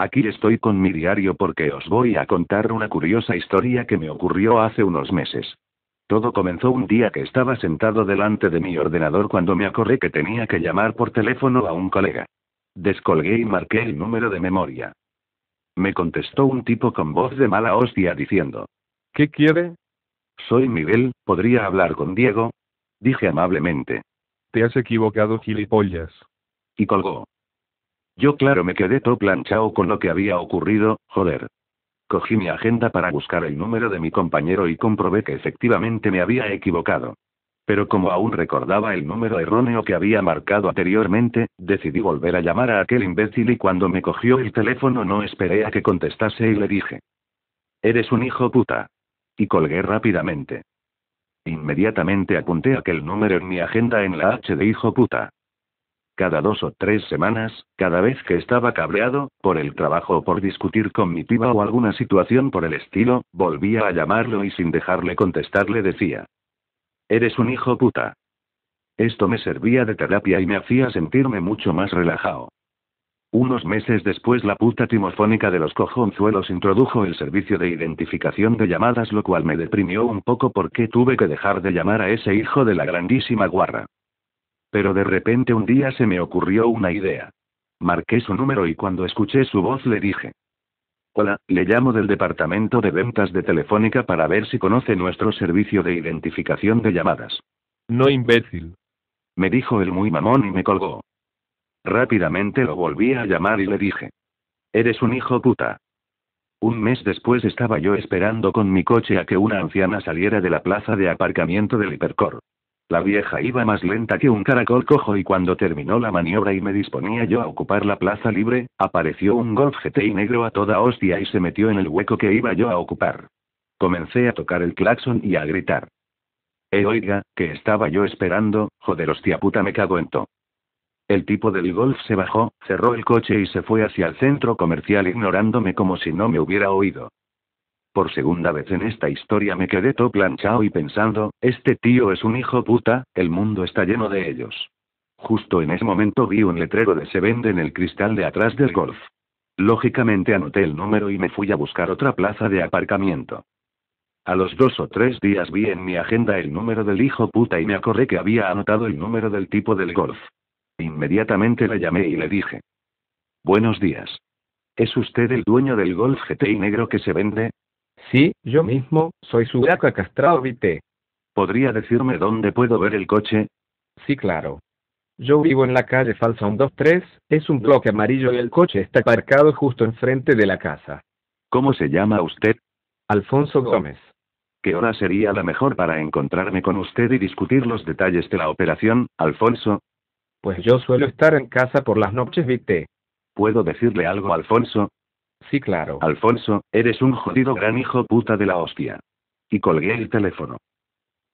Aquí estoy con mi diario porque os voy a contar una curiosa historia que me ocurrió hace unos meses. Todo comenzó un día que estaba sentado delante de mi ordenador cuando me acordé que tenía que llamar por teléfono a un colega. Descolgué y marqué el número de memoria. Me contestó un tipo con voz de mala hostia diciendo. ¿Qué quiere? Soy Miguel, ¿podría hablar con Diego? Dije amablemente. Te has equivocado, gilipollas. Y colgó. Yo claro me quedé todo planchado con lo que había ocurrido, joder. Cogí mi agenda para buscar el número de mi compañero y comprobé que efectivamente me había equivocado. Pero como aún recordaba el número erróneo que había marcado anteriormente, decidí volver a llamar a aquel imbécil y cuando me cogió el teléfono no esperé a que contestase y le dije. Eres un hijo puta. Y colgué rápidamente. Inmediatamente apunté aquel número en mi agenda en la H de hijo puta. Cada dos o tres semanas, cada vez que estaba cabreado, por el trabajo o por discutir con mi piba o alguna situación por el estilo, volvía a llamarlo y sin dejarle contestar le decía. Eres un hijo puta. Esto me servía de terapia y me hacía sentirme mucho más relajado. Unos meses después la puta timofónica de los cojonzuelos introdujo el servicio de identificación de llamadas lo cual me deprimió un poco porque tuve que dejar de llamar a ese hijo de la grandísima guarra. Pero de repente un día se me ocurrió una idea. Marqué su número y cuando escuché su voz le dije. Hola, le llamo del departamento de ventas de Telefónica para ver si conoce nuestro servicio de identificación de llamadas. No imbécil. Me dijo el muy mamón y me colgó. Rápidamente lo volví a llamar y le dije. Eres un hijo puta. Un mes después estaba yo esperando con mi coche a que una anciana saliera de la plaza de aparcamiento del Hipercor. La vieja iba más lenta que un caracol cojo y cuando terminó la maniobra y me disponía yo a ocupar la plaza libre, apareció un Golf GTI negro a toda hostia y se metió en el hueco que iba yo a ocupar. Comencé a tocar el claxon y a gritar. Eh oiga, que estaba yo esperando, joder hostia puta me cago en to. El tipo del Golf se bajó, cerró el coche y se fue hacia el centro comercial ignorándome como si no me hubiera oído. Por segunda vez en esta historia me quedé todo planchado y pensando, este tío es un hijo puta, el mundo está lleno de ellos. Justo en ese momento vi un letrero de se vende en el cristal de atrás del golf. Lógicamente anoté el número y me fui a buscar otra plaza de aparcamiento. A los dos o tres días vi en mi agenda el número del hijo puta y me acordé que había anotado el número del tipo del golf. Inmediatamente le llamé y le dije. Buenos días. ¿Es usted el dueño del golf GTI negro que se vende? Sí, yo mismo, soy su gato castrado Vite. ¿Podría decirme dónde puedo ver el coche? Sí, claro. Yo vivo en la calle Falsa 123, es un bloque amarillo y el coche está aparcado justo enfrente de la casa. ¿Cómo se llama usted? Alfonso Gómez. ¿Qué hora sería la mejor para encontrarme con usted y discutir los detalles de la operación, Alfonso? Pues yo suelo estar en casa por las noches, Vite. ¿Puedo decirle algo, Alfonso? Sí, claro. Alfonso, eres un jodido gran hijo puta de la hostia. Y colgué el teléfono.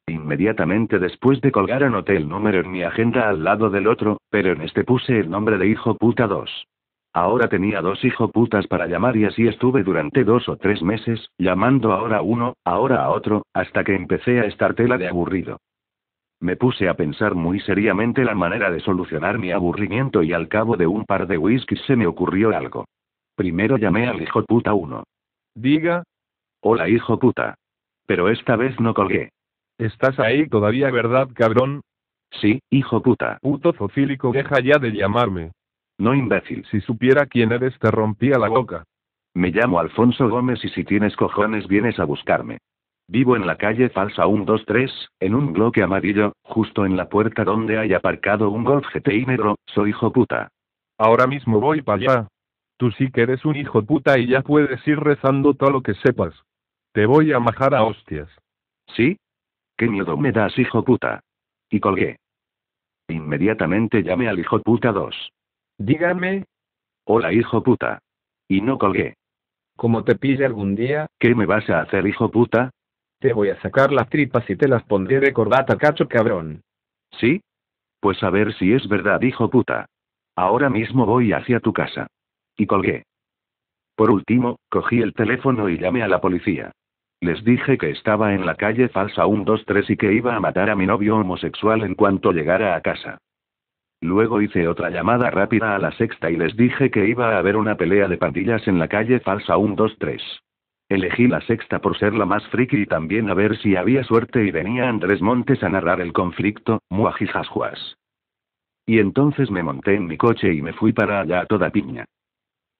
Inmediatamente después de colgar anoté el número en mi agenda al lado del otro, pero en este puse el nombre de hijo puta 2. Ahora tenía dos hijo putas para llamar y así estuve durante dos o tres meses, llamando ahora a uno, ahora a otro, hasta que empecé a estar tela de aburrido. Me puse a pensar muy seriamente la manera de solucionar mi aburrimiento y al cabo de un par de whiskies se me ocurrió algo. Primero llamé al hijo puta 1. Diga. Hola hijo puta. Pero esta vez no colgué. ¿Estás ahí todavía, verdad, cabrón? Sí, hijo puta. Puto zocílico, deja ya de llamarme. No imbécil. Si supiera quién eres te rompía la boca. Me llamo Alfonso Gómez y si tienes cojones vienes a buscarme. Vivo en la calle Falsa 123, en un bloque amarillo, justo en la puerta donde hay aparcado un Golf GTI negro, soy hijo puta. Ahora mismo voy para allá. Tú sí que eres un hijo puta y ya puedes ir rezando todo lo que sepas. Te voy a majar a hostias. ¿Sí? ¿Qué miedo me das, hijo puta? Y colgué. Inmediatamente llamé al hijo puta 2. Dígame. Hola, hijo puta. Y no colgué. Como te pille algún día. ¿Qué me vas a hacer, hijo puta? Te voy a sacar las tripas y te las pondré de corbata, cacho cabrón. ¿Sí? Pues a ver si es verdad, hijo puta. Ahora mismo voy hacia tu casa. Y colgué. Por último, cogí el teléfono y llamé a la policía. Les dije que estaba en la calle Falsa 123 y que iba a matar a mi novio homosexual en cuanto llegara a casa. Luego hice otra llamada rápida a la sexta y les dije que iba a haber una pelea de pandillas en la calle falsa 123. Elegí la sexta por ser la más friki y también a ver si había suerte y venía Andrés Montes a narrar el conflicto, muajijasjuas. Y entonces me monté en mi coche y me fui para allá a toda piña.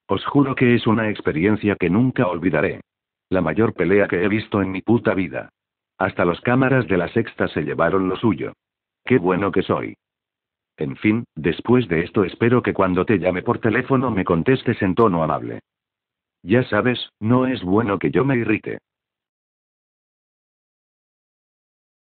Os juro que es una experiencia que nunca olvidaré. La mayor pelea que he visto en mi puta vida. Hasta los cámaras de la sexta se llevaron lo suyo. Qué bueno que soy. En fin, después de esto espero que cuando te llame por teléfono me contestes en tono amable. Ya sabes, no es bueno que yo me irrite.